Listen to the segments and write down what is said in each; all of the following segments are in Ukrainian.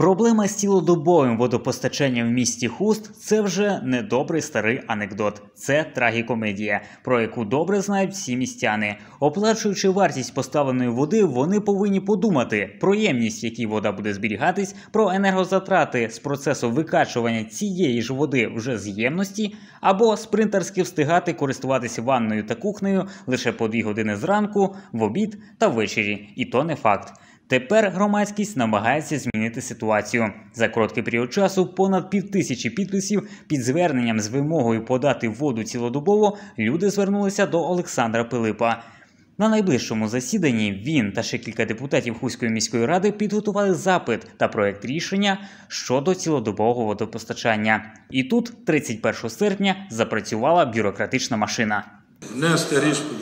Проблема з цілодобовим водопостачанням в місті Хуст це вже не добрий старий анекдот. Це трагікомедія, про яку добре знають всі містяни. Оплачуючи вартість поставленої води, вони повинні подумати про ємність, в якій вода буде зберігатись, про енергозатрати з процесу викачування цієї ж води вже з ємності, або спринтерськи встигати користуватися ванною та кухнею лише по дві години зранку, в обід та ввечері. І то не факт. Тепер громадськість намагається змінити ситуацію. За короткий період часу понад півтисячі підписів під зверненням з вимогою подати воду цілодобово люди звернулися до Олександра Пилипа. На найближчому засіданні він та ще кілька депутатів Хуської міської ради підготували запит та проект рішення щодо цілодобового водопостачання. І тут, 31 серпня, запрацювала бюрократична машина.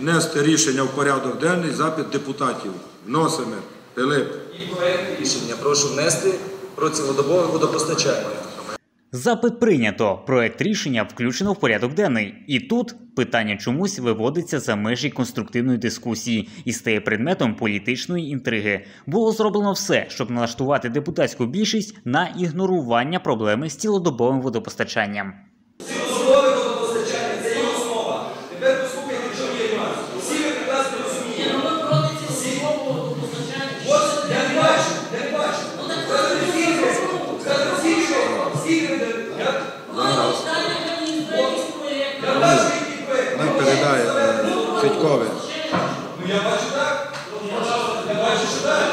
Внести рішення в порядок денний запит депутатів. Вносимо. Пилип. І проект рішення прошу внести про цілодобове водопостачання. Запит прийнято. Проект рішення включено в порядок денний. І тут питання чомусь виводиться за межі конструктивної дискусії і стає предметом політичної інтриги. Було зроблено все, щоб налаштувати депутатську більшість на ігнорування проблеми з цілодобовим водопостачанням. Цілодобове водопостачання це є основа. Тепер послухайте, що є в нас. Всі Федькове. Ну я бачу так. Я бачу, що так.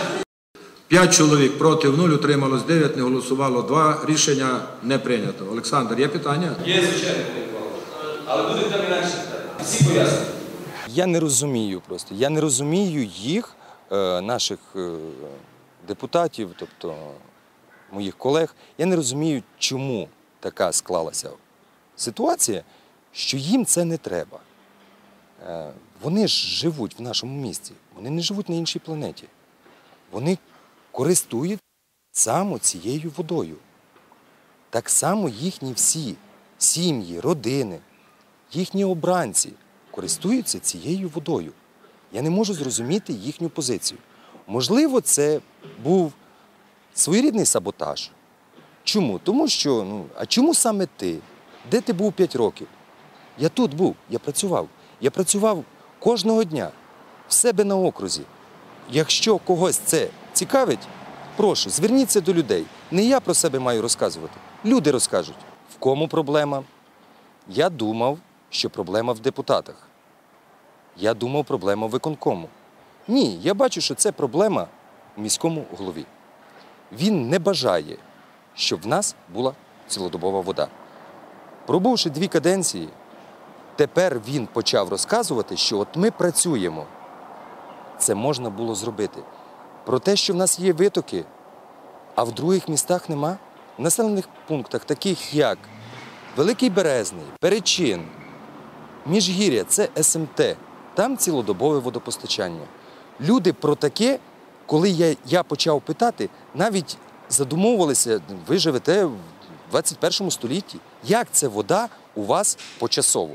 П'ять чоловік проти, нуль, утрималось дев'ять, не голосувало два. Рішення не прийнято. Олександр, є питання? Є, звичайно, Але буде там інакше питання. Всі пояснюють. Я не розумію просто. Я не розумію їх, е, наших е, депутатів, тобто моїх колег. Я не розумію, чому така склалася ситуація, що їм це не треба. Е, Вони ж живуть в нашому місті, вони не живуть на іншій планеті. Вони користують саме цією водою. Так само їхні всі сім'ї, родини, їхні обранці користуються цією водою. Я не можу зрозуміти їхню позицію. Можливо, це був своєрідний саботаж. Чому? Тому що, ну, а чому саме ти? Де ти був 5 років? Я тут був, я працював. Я працював кожного дня в себе на окрузі. Якщо когось це цікавить, прошу, зверніться до людей. Не я про себе маю розказувати. Люди розкажуть. В кому проблема? Я думав, що проблема в депутатах. Я думав, проблема в виконкому. Ні, я бачу, що це проблема в міському голові. Він не бажає, щоб в нас була цілодобова вода. Пробувши дві каденції, тепер він почав розказувати, що от ми працюємо. Це можна було зробити. Про те, що в нас є витоки, а в других містах нема. В населених пунктах, таких як Великий Березний, Перечин, Міжгір'я це СМТ, там цілодобове водопостачання. Люди про таке, коли я, я почав питати, навіть задумовувалися, ви живете в 21 столітті. Як це вода у вас почасово?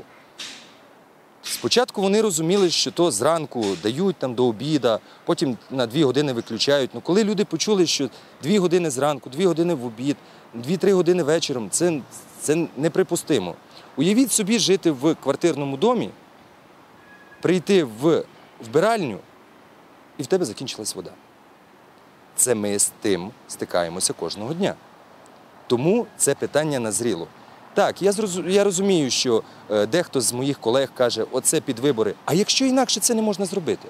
Спочатку вони розуміли, що то зранку дають там до обіда, потім на дві години виключають. Ну коли люди почули, що дві години зранку, дві години в обід, дві-три години вечором, це, це неприпустимо. Уявіть собі жити в квартирному домі, прийти в вбиральню, і в тебе закінчилась вода. Це ми з тим стикаємося кожного дня. Тому це питання назріло. Так, я зрозу- я розумію, що е, дехто з моїх колег каже, оце під вибори. А якщо інакше це не можна зробити?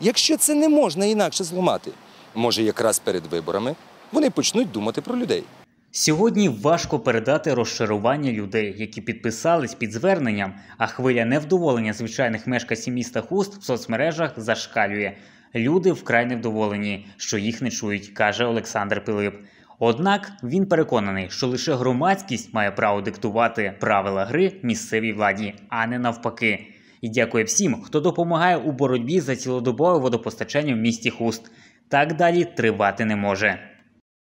Якщо це не можна інакше зламати, може якраз перед виборами вони почнуть думати про людей. Сьогодні важко передати розчарування людей, які підписались під зверненням, а хвиля невдоволення звичайних мешканців міста Хуст в соцмережах зашкалює. Люди вкрай невдоволені, що їх не чують, каже Олександр Пилип. Однак він переконаний, що лише громадськість має право диктувати правила гри місцевій владі, а не навпаки. І дякує всім, хто допомагає у боротьбі за цілодобове водопостачання в місті Хуст. Так далі тривати не може.